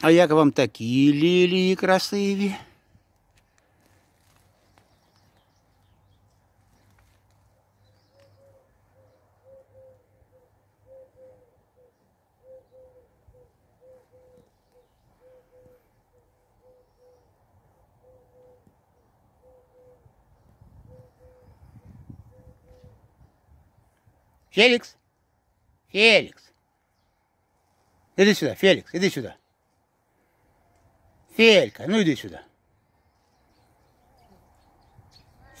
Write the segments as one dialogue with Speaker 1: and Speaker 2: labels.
Speaker 1: А як вам такі лілії красиві? Феликс? Феликс. Иди сюда, Феликс, иди сюда. Фелька, ну иди сюда.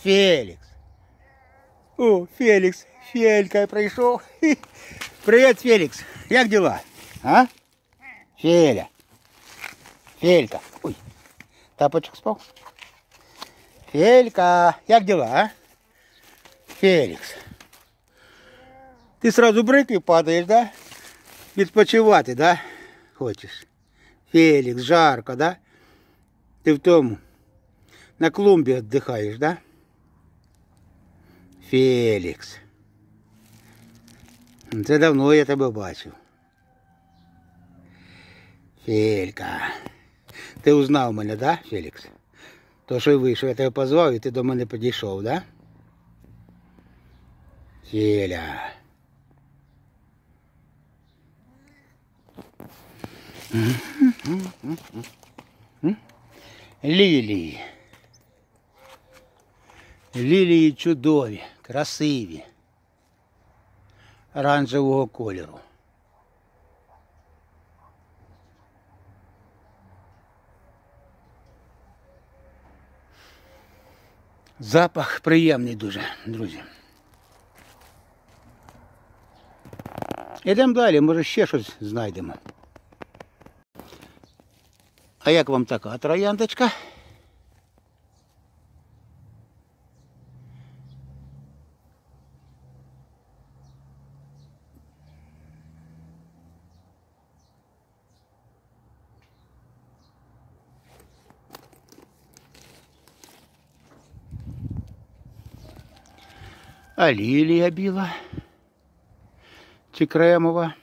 Speaker 1: Феликс. О, Феликс, Фелька прийшов. Привіт, Феликс. Як дела? А? Феля. Фелька. Ой. Тапочок спав. Фелька, як дела, а? Феликс. Ти сразу брик і падаєш, да? Відпочивати, да? Хочеш? Фелікс, жарко, да? Ти в тому. На клумбі віддихаєш, да? Фелікс. Це давно я тебе бачив. Фелька. Ти узнав мене, да, Фелікс? То, що й вийшов, я тебе позвав і ти до мене підійшов, да? Феля. Лілії. Лілії чудові, красиві, оранжевого кольору. Запах приємний дуже, друзі. Ідемо далі, може ще щось знайдемо. А як вам така трояндочка? А лілія біла чи кремова?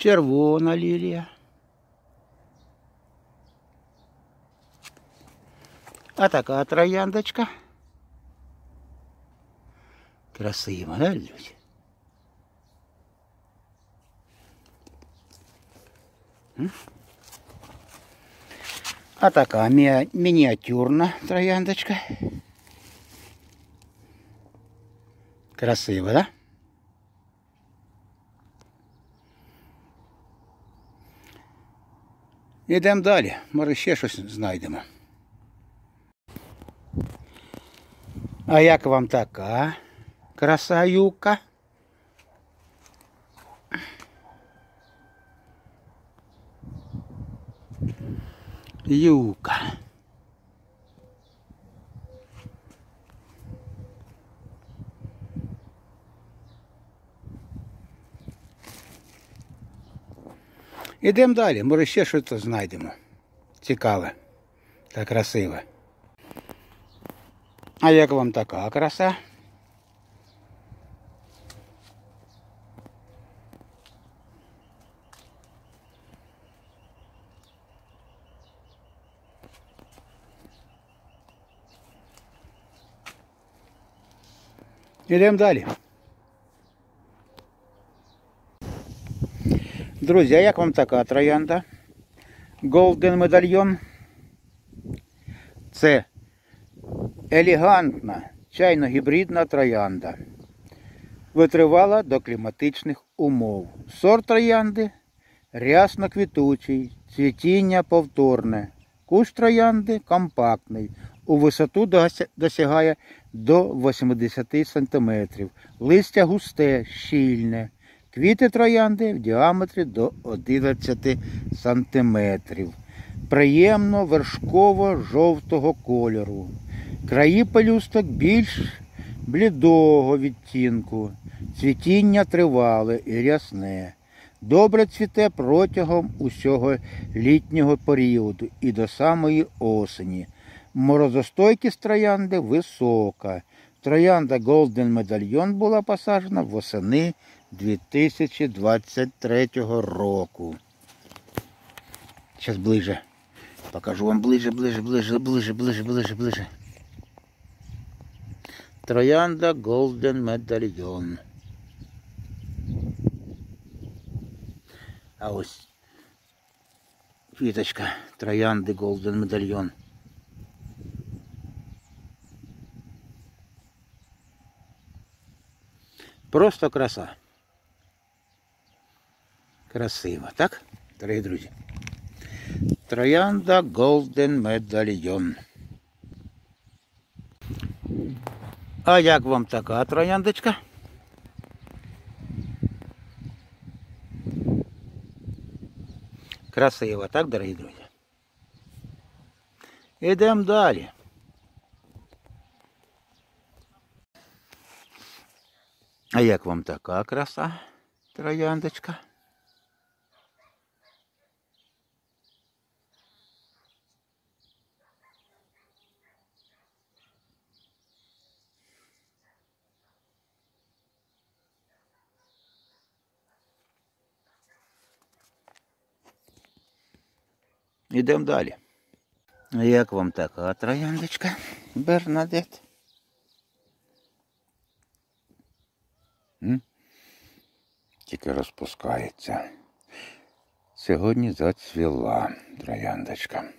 Speaker 1: червона лілія. А така трояндочка. Красива, да, люди? А така мі мініатюрна трояндочка. Красиво, да? Йдемо далі, може ще щось знайдемо. А як вам така краса юка? Ідемо далі, може ще щось знайдемо. Цікаве та красиве. А як вам така краса? Ідемо далі. Друзі, а як вам така троянда? Golden медальйон. Це елегантна чайно-гібридна троянда. Витривала до кліматичних умов. Сорт троянди рясно квітучий, цвітіння повторне. Кущ троянди компактний. У висоту досягає до 80 см. Листя густе, щільне. Квіти троянди в діаметрі до 11 см. Приємно вершково-жовтого кольору. Краї пелюсток більш блідого відтінку. Цвітіння тривале і рясне. Добре цвіте протягом усього літнього періоду і до самої осені. Морозостойкість троянди висока. Троянда Golden Medallion була посаджена восени 2023 року. Зараз ближе. Покажу вам ближе, ближе, ближе, ближе, ближе, ближе, ближе. Троянда Golden Medallion. А ось квіточка Троянди Golden Medallion. Просто краса. Красиво, так, дорогі друзі? Троянда Golden Medallion. А як вам така трояндочка? Красиво, так, дорогі друзі? Ідемо далі. А як вам така краса, трояндочка? Ідемо далі. Як вам така трояндочка, Бернадет? Тільки розпускається. Сьогодні зацвіла трояндочка.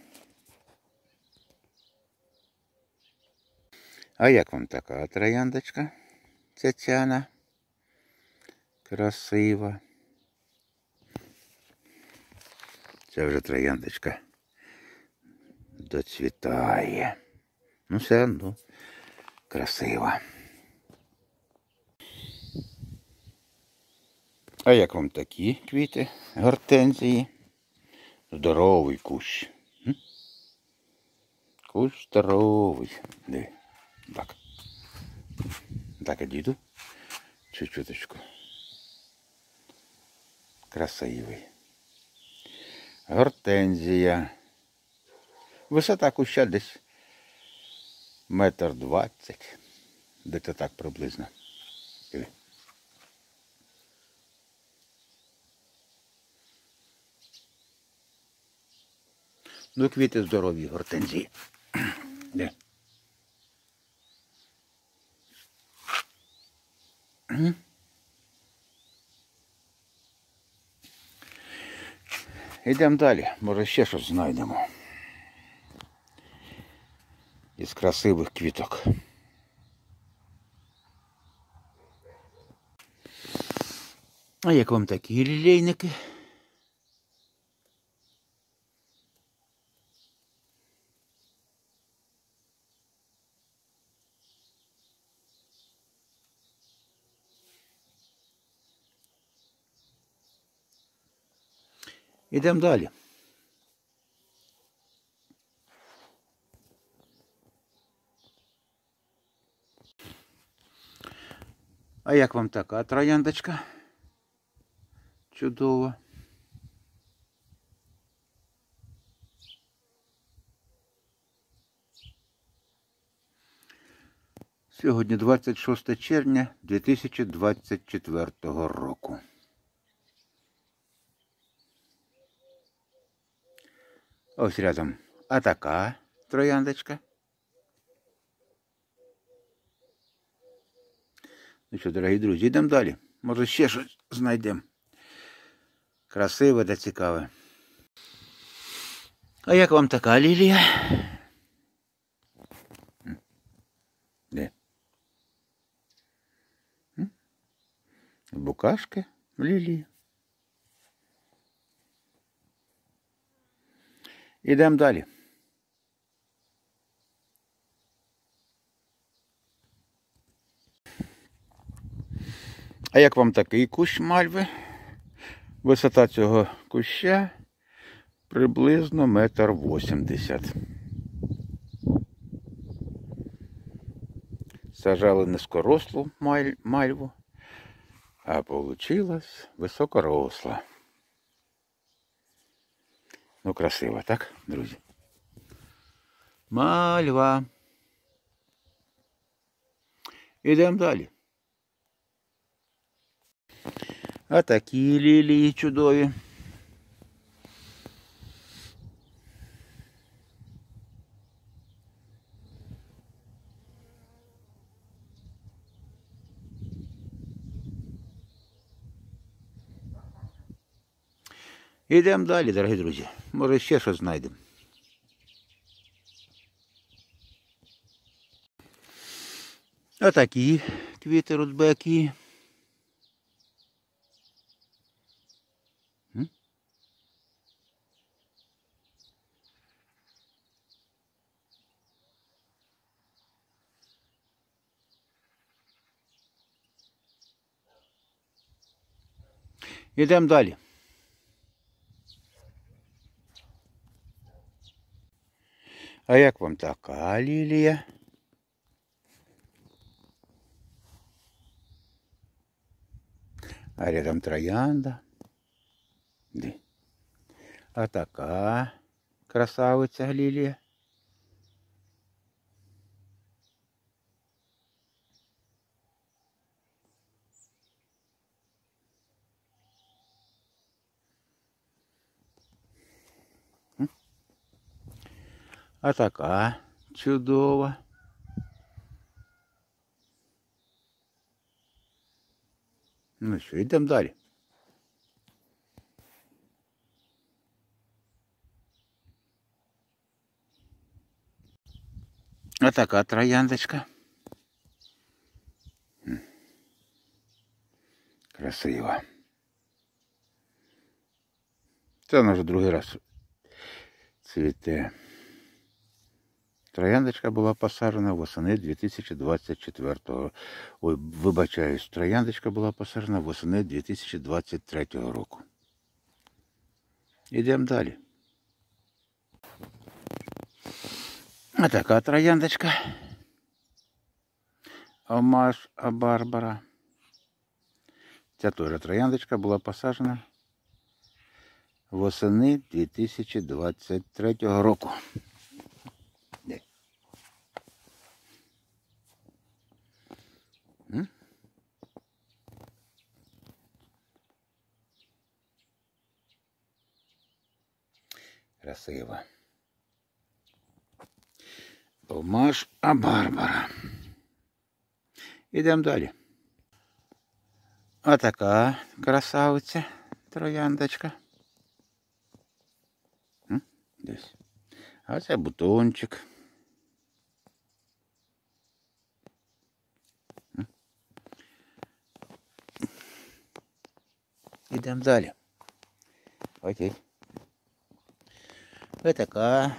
Speaker 1: А як вам така трояндочка? Тетяна? Красива. Ця вже трояндочка доцвітає. Ну, все одно красива. А як вам такі квіти гортензії? Здоровий кущ. Кущ здоровий. Диви. Так. Так, одійду. Чуть-чуточку. Красивий. Гортензія. Висота куща десь метр двадцять. Десь так приблизно. Ну, квіти здорові гортензії. Де? М? Йдемо далі, може ще щось знайдемо. Із красивих квіток. А як вам такі лілейники? Ідемо далі. А як вам така трояндочка? Чудова. Сьогодні 26 червня 2024 року. Ось рядом. А така трояндочка. Ну що, дорогі друзі, йдемо далі. Може ще щось знайдемо. Красиве та цікаве. А як вам така лілія? М? Де? М? Букашки лілії. Ідемо далі. А як вам такий кущ мальви? Висота цього куща приблизно метр вісімдесят. Сажали низькорослу маль- мальву, а получилась високоросла. Ну, красиво, так, друзі? Мальва. Ідемо далі. А такі лілії чудові. Ідемо далі, дорогі друзі. Може ще щось знайдемо. Отакі квіти рудбеки. М? Ідемо далі. А як вам така лілія? А рядом троянда. Де? А така красавиця лілія. А така чудова. Ну що, йдемо далі. А така трояндочка. М. Красива. Це вона вже другий раз цвіте. Трояндочка була посаджена восени 2024 Ой, вибачаюсь, трояндочка була посаджена восени 2023 року. Ідемо далі. А така трояндочка. Омаш А Барбара. Ця теж трояндочка була посаджена восени 2023 року. Де? М? Красиво. Омаш А Барбара. Ідемо далі. А така красавиця трояндочка. М? Десь. А це бутончик. М? Ідемо далі. Окей. Ось така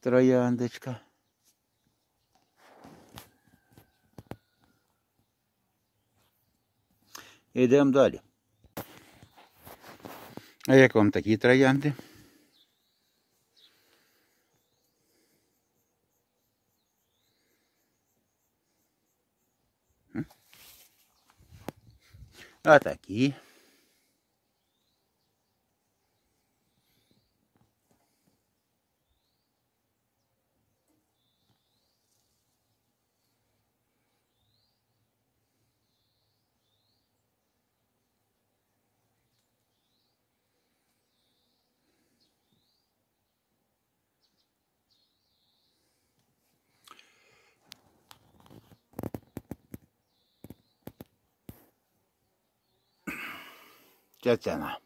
Speaker 1: трояндочка. Ідемо далі. А як вам такі троянди? М? А такі. 不要讲了